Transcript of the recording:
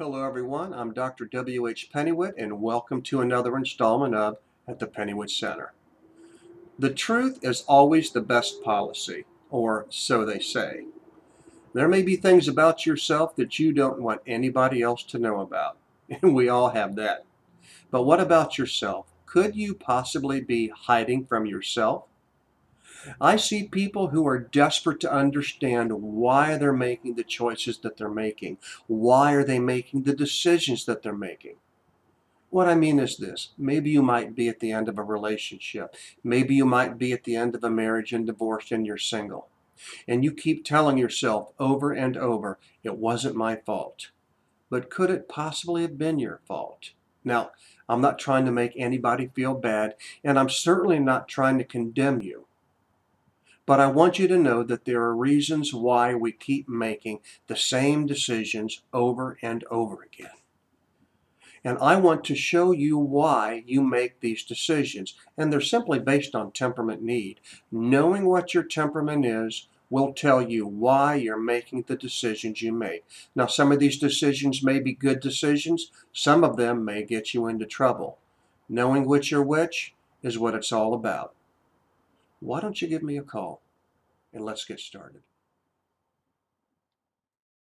Hello, everyone. I'm Dr. W.H. Penewit, and welcome to another installment of At the Penewit Center. The truth is always the best policy, or so they say. There may be things about yourself that you don't want anybody else to know about, and we all have that. But what about yourself? Could you possibly be hiding from yourself? I see people who are desperate to understand why they're making the choices that they're making. Why are they making the decisions that they're making? What I mean is this. Maybe you might be at the end of a relationship. Maybe you might be at the end of a marriage and divorce and you're single. And you keep telling yourself over and over, it wasn't my fault. But could it possibly have been your fault? Now, I'm not trying to make anybody feel bad, and I'm certainly not trying to condemn you. But I want you to know that there are reasons why we keep making the same decisions over and over again. And I want to show you why you make these decisions. And they're simply based on temperament need. Knowing what your temperament is will tell you why you're making the decisions you make. Now, some of these decisions may be good decisions, some of them may get you into trouble. Knowing which are which is what it's all about why don't you give me a call and let's get started.